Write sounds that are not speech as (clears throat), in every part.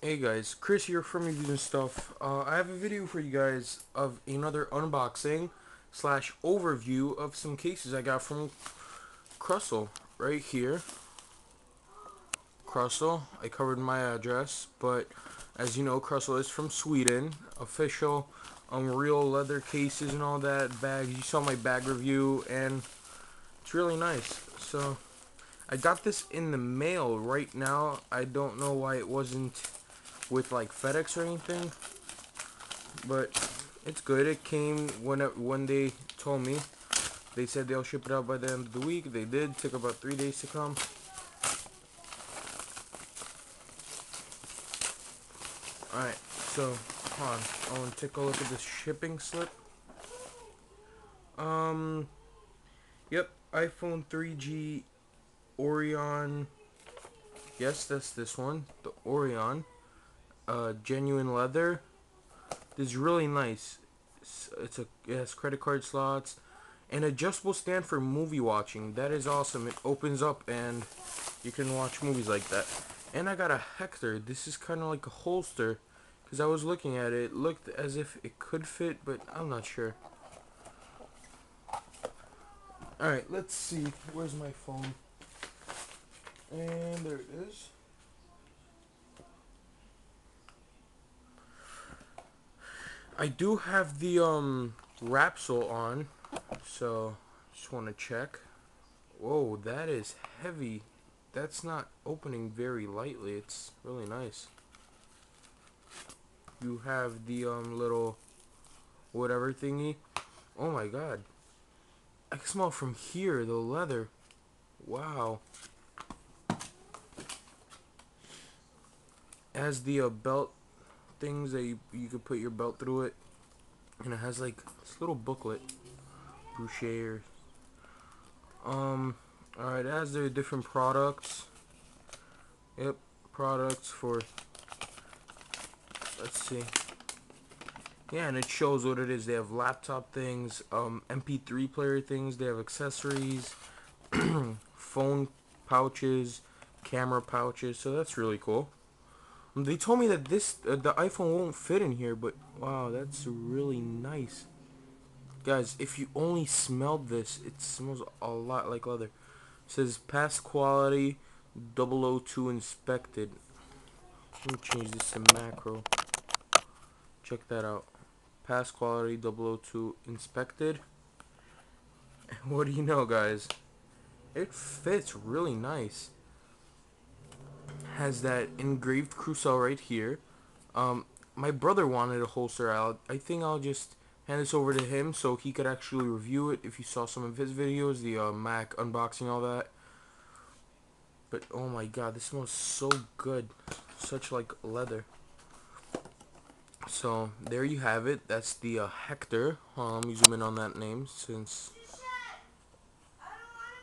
Hey guys, Chris here from Reviews and Stuff. Uh, I have a video for you guys of another unboxing slash overview of some cases I got from Krusell right here. Krusell, I covered my address, but as you know, Krusell is from Sweden. Official, um, real leather cases and all that, bags. You saw my bag review, and it's really nice. So, I got this in the mail right now. I don't know why it wasn't with like FedEx or anything, but it's good. It came when it, when they told me. They said they'll ship it out by the end of the week. They did. Took about three days to come. Alright, so, hold on. I want to take a look at this shipping slip. Um, yep, iPhone 3G Orion. Yes, that's this one, the Orion uh, genuine leather. This is really nice. It's, it's a it has credit card slots, an adjustable stand for movie watching. That is awesome. It opens up and you can watch movies like that. And I got a Hector. This is kind of like a holster. Because I was looking at it. It looked as if it could fit, but I'm not sure. Alright, let's see. Where's my phone? And there it is. I do have the um Rapsol on, so just want to check. Whoa, that is heavy. That's not opening very lightly. It's really nice. You have the um little whatever thingy. Oh my god. I can smell from here the leather. Wow. As the uh, belt things that you, you could put your belt through it. And it has like this little booklet. Boucher. Um, alright, has their different products. Yep, products for, let's see. Yeah, and it shows what it is. They have laptop things, um, MP3 player things, they have accessories, (clears throat) phone pouches, camera pouches, so that's really cool. They told me that this uh, the iPhone won't fit in here, but wow, that's really nice. Guys, if you only smelled this, it smells a lot like leather. It says past quality 002 inspected. Let me change this to macro. Check that out. Past quality 002 inspected. (laughs) what do you know, guys? It fits really nice has that engraved Krusell right here. Um, my brother wanted a holster. I'll, I think I'll just hand this over to him so he could actually review it. If you saw some of his videos, the uh, Mac unboxing, all that. But oh my god, this smells so good. Such like leather. So there you have it. That's the uh, Hector. let me zoom in on that name since.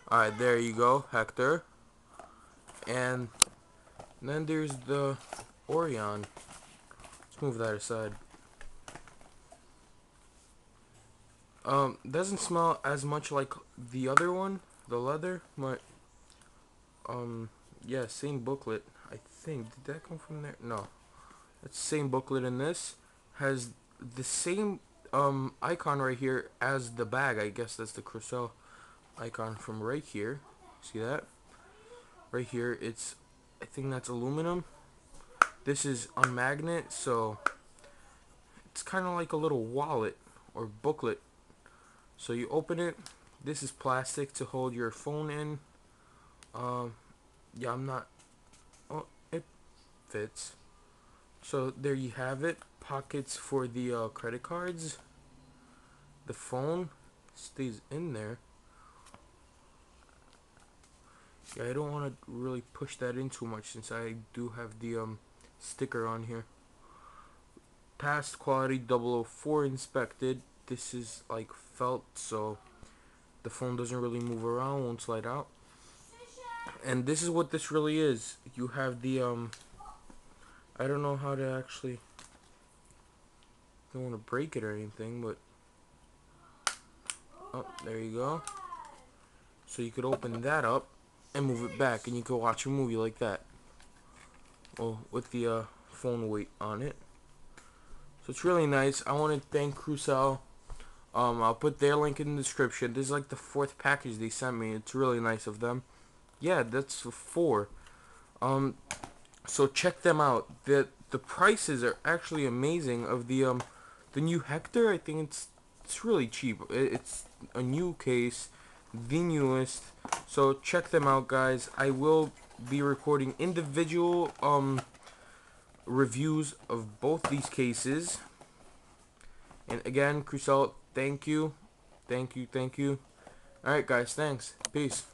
Alright, there you go, Hector. And and then there's the Orion. Let's move that aside. Um, doesn't smell as much like the other one, the leather, but, um, yeah, same booklet, I think. Did that come from there? No. It's the same booklet in this. Has the same, um, icon right here as the bag. I guess that's the Krusell icon from right here. See that? Right here, it's I think that's aluminum. This is on magnet, so it's kind of like a little wallet or booklet. So you open it. This is plastic to hold your phone in. Um, yeah, I'm not. Oh, it fits. So there you have it. Pockets for the uh, credit cards. The phone stays in there. Yeah, I don't want to really push that in too much since I do have the um, sticker on here. Past quality 004 inspected. This is like felt so the phone doesn't really move around, won't slide out. And this is what this really is. You have the um I don't know how to actually don't want to break it or anything, but oh, there you go. So you could open that up and move it back and you can watch a movie like that. Well, with the uh, phone weight on it. So it's really nice. I want to thank Krusell. Um, I'll put their link in the description. This is like the fourth package they sent me. It's really nice of them. Yeah, that's four. Um, so check them out. The the prices are actually amazing. Of the um, the new Hector, I think it's it's really cheap. It's a new case, the newest. So check them out, guys. I will be recording individual um reviews of both these cases. And again, Krusell, thank you. Thank you, thank you. Alright guys, thanks. Peace.